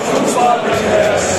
Yes.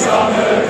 Same.